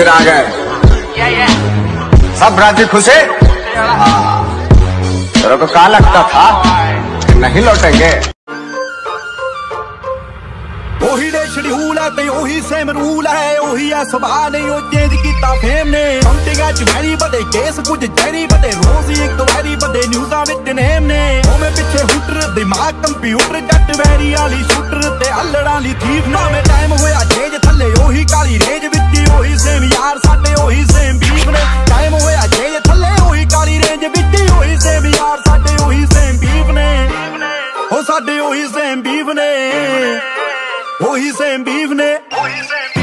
फिर आ गए सब राजी खुशे हाँ। तेरे को कहा लगता था कि नहीं लौटेंगे ਉਹੀ ਦੇ ਸ਼ਡਿਊਲ ਹੈ ਤੇ ਉਹੀ ਸੇਮ ਰੂਲ ਹੈ ਉਹੀ ਆ ਸੁਭਾਅ ਨਹੀਂ ਉਹ ਚੇਂਜ ਕੀਤਾ ਫੇਮ ਨੇ ਕੰਟੀਆਂ ਚ ਵੈਰੀ ਬਦੇ ਕੇਸ ਕੁਝ ਜੈਰੀ ਬਦੇ ਰੋਜ਼ ਹੀ ਇੱਕ ਵੈਰੀ ਬਦੇ ਨਿਊਜ਼ਾਂ ਵਿੱਚ ਨੇਮ ਨੇ ਉਹਵੇਂ ਪਿੱਛੇ ਹੁਟਰ ਦਿਮਾਗ ਕੰਪਿਊਟਰ ਜੱਟ ਵੈਰੀ ਵਾਲੀ ਸ਼ੂਟਰ ਤੇ ਅਲੜਾਂ ਲਈ ਥੀਫ ਨਾਵੇਂ ਸੇਮ ਨੇ ਉਹੀ ਸੇਮ ਬੀਫ ਨੇ ਉਹੀ ਸੇਮ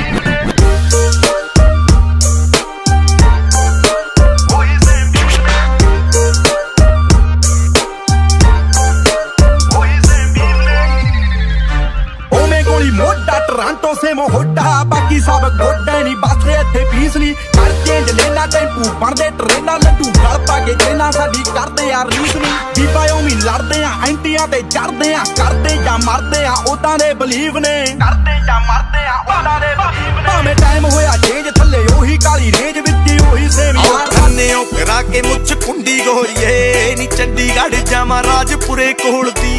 ਓਵੇਂ ਮੋਢਾ ਟਰਾਂਟੋ ਸੇ ਮੋਹੋਡਾ ਬਾਕੀ ਸਭ ਗੋਡਾ ਨਹੀਂ ਬਸਦੇ ਇੱਥੇ ਨਹੀਂ ਕਰ ਚੇਂਜ ਟੈਂਪੂ ਬਣਦੇ ਟ੍ਰੇਨਾਂ ਲੱਡੂ ਗਲ ਪਾ ਕੇ ਦੇਣਾ ਸਾਡੀ ਕਰਦੇ ਆ ਰੀਸ ਨਹੀਂ ਬੀਬਾ ਉਮੀ ਲੜਦੇ ਆ, ਐਂਟੀਆਂ ਤੇ ਚੜਦੇ ਆ, ਕਰਦੇ ਜਾਂ ਮਰਦੇ ਆ, ਉਦਾਂ ਦੇ ਬਲੀਵ ਨੇ। ਕਰਦੇ ਜਾਂ ਮਰਦੇ ਆ, ਉਦਾਂ ਦੇ ਬਲੀਵ ਨੇ। ਭਾਵੇਂ ਟਾਈਮ ਹੋਇਆ ਚੇਂਜ ਥੱਲੇ, ਉਹੀ ਕਾਲੀ ਰੇਂਜ ਵਿੱਚ ਉਹੀ ਸੇਮ ਯਾਰ ਖਾਨਿਓ ਕਰਾ ਕੇ ਮੁੱਛ ਕੁੰਡੀ ਗੋਰੀਏ ਨੀ ਚੰਡੀਗੜ੍ਹ ਜਾਵਾਂ ਰਾਜਪੁਰੇ ਕੋਲ ਦੀ।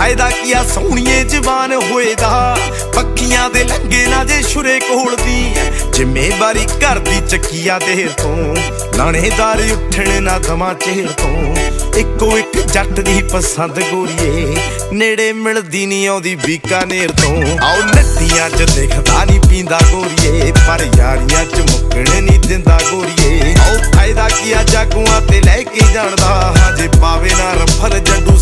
ਫਾਇਦਾ ਕੀਆ ਸੋਹਣੀਏ ਜਵਾਨ ਹੋਏ ਦਾ ਪੱਕੀਆਂ ਦੇ ਲੰਗੇ ਨਾ ਜੇ ਸ਼ੁਰੇ ਕੋਲ ਦੀ। ਜ਼ਿੰਮੇਵਾਰੀ ਘਰ ਦੀ ਚੱਕੀਆ ਦੇਰ ਤੋਂ। ਲਾਣੇਦਾਰ ਉੱਠਣ ਨਾ ਦਮਾ ਚਿਹਰ ਤੋਂ। ਇੱਕੋ ਇੱਕ ਜੱਟ ਦੀ ਪਸੰਦ ਗੋਰੀਏ। ਨੇੜੇ ਮਿਲਦੀ ਨਹੀਂ ਆਉਂਦੀ ਬੀਕਾਨੇਰ ਤੋਂ। ਆਉ ਨੱਤੀਆਂ 'ਚ ਦਿਖਦਾ ਨਹੀਂ ਪੀਂਦਾ ਗੋਰੀਏ। ਪਰ ਯਾਰੀਆਂ 'ਚ ਮੁੱਕਣ ਨਹੀਂ ਦਿੰਦਾ ਗੋਰੀਏ। ਆਉ ਫਾਇਦਾ ਕੀਆ ਜਾਗੂਆਂ ਤੇ ਲੈ ਕੇ ਜਾਣਦਾ। ਹਾਂ ਜੇ ਪਾਵੇ ਨਾ ਰਫਲ ਜੱਡੂ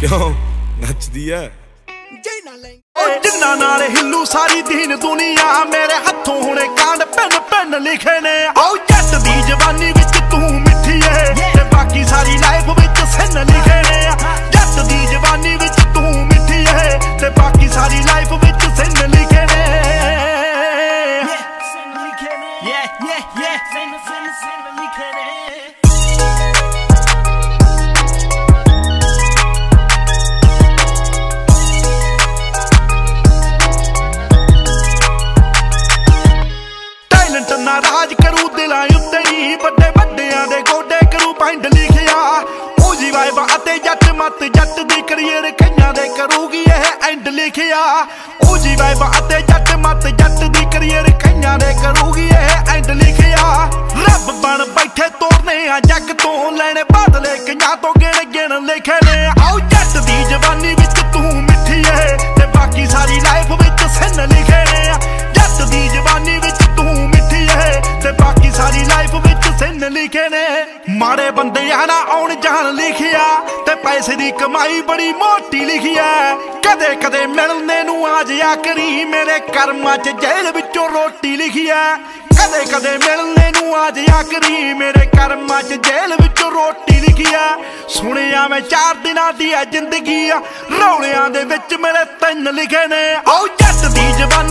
ਕਿਉਂ? ਨੱਚਦੀ ਐ ਉਹ ਜਿੰਨਾ ਨਾਲ ਹਿੱਲੂ ਸਾਰੀ ਦੀਨ ਦੁਨੀਆ ਮੇਰੇ ਹੱਥੋਂ ਹੁਣੇ ਕਾਂਡ ਪੈਨ ਪੈਨ ਲਿਖੇ ਨੇ। ਆਓ ਨਾ ਰਾਜ ਕਰੂ ਦਿਲਾਂ ਉੱਤੇ ਹੀ। ਵੱਡੇ ਵੱਡਿਆਂ ਦੇ ਗੋਡੇ ਕਰੂ ਪੈਂਡ ਲਿਖਿਆ। ਉਹ ਜੀ ਵਾਈਬਾ ਅਤੇ ਜੱਟ ਮਤ ਜੱਟ ਦੀ ਕਰੀਅਰ ਕਈਆਂ ਦੇ ਕਰੂਗੀ ਇਹ ਐਂਡ ਲਿਖਿਆ। ਉਹ ਜੀ ਵਾਈਬਾ ਅਤੇ ਜੱਟ ਮਤ ਜੱਟ ਦੀ ਕਰੀਅਰ ਕਈਆਂ ਦੇ ਕਰੂਗੀ ਇਹ ਐਂਡ ਲਿਖਿਆ। ਰੱਬ ਬਣ ਬੈਠੇ ਤੋਰਨੇ ਆ ਜੱਗ ਤੋਂ, ਲੈਣੇ ਬਦਲੇ ਕਈਆਂ ਤੋਂ ਗਿਣ ਗਿਣ ਲਿਖੇ ਨੇ ਆਓ ਜੱਟ ਦੀ ਜਵਾਨੀ ਵਿੱਚ ਤੂੰ ਮਿੱਠੀ ਏ ਤੇ ਬਾਕੀ ਸਾਰੀ ਲਾਈਫ ਵਿੱਚ ਸਿੰਨ ਲਿਖੇ ਲਿਖੇ ਨੇ। ਮਾੜੇ ਬੰਦਿਆਂ ਨਾ ਆਉਣ ਜਾਣ ਲਿਖਿਆ ਤੇ ਪੈਸੇ ਦੀ ਕਮਾਈ ਬੜੀ ਮੋਟੀ ਲਿਖਿਆ ਕਦੇ ਕਦੇ ਮਿਲਨੇ ਨੂੰ ਆ ਜਿਆ ਕਰੀ, ਮੇਰੇ ਕਰਮਾਂ 'ਚ ਜੇਲ੍ਹ ਵਿੱਚੋਂ ਰੋਟੀ ਲਿਖਿਆ ਕਦੇ ਕਦੇ ਮਿਲਨੇ ਨੂੰ ਆ ਜਿਆ ਕਰੀ, ਮੇਰੇ ਕਰਮਾਂ 'ਚ ਜੇਲ੍ਹ ਵਿੱਚੋਂ ਰੋਟੀ ਲਿਖਿਆ ਸੁਣਿਆ ਮੈਂ ਚਾਰ ਦਿਨਾਂ ਦੀ ਆ ਜ਼ਿੰਦਗੀ ਆ। ਰੌਲਿਆਂ ਦੇ ਵਿੱਚ ਮੇਰੇ ਤਿੰਨ ਲਿਖੇ ਨੇ। ਆਓ ਜੱਟ ਦੀ ਜਵਾਨੀ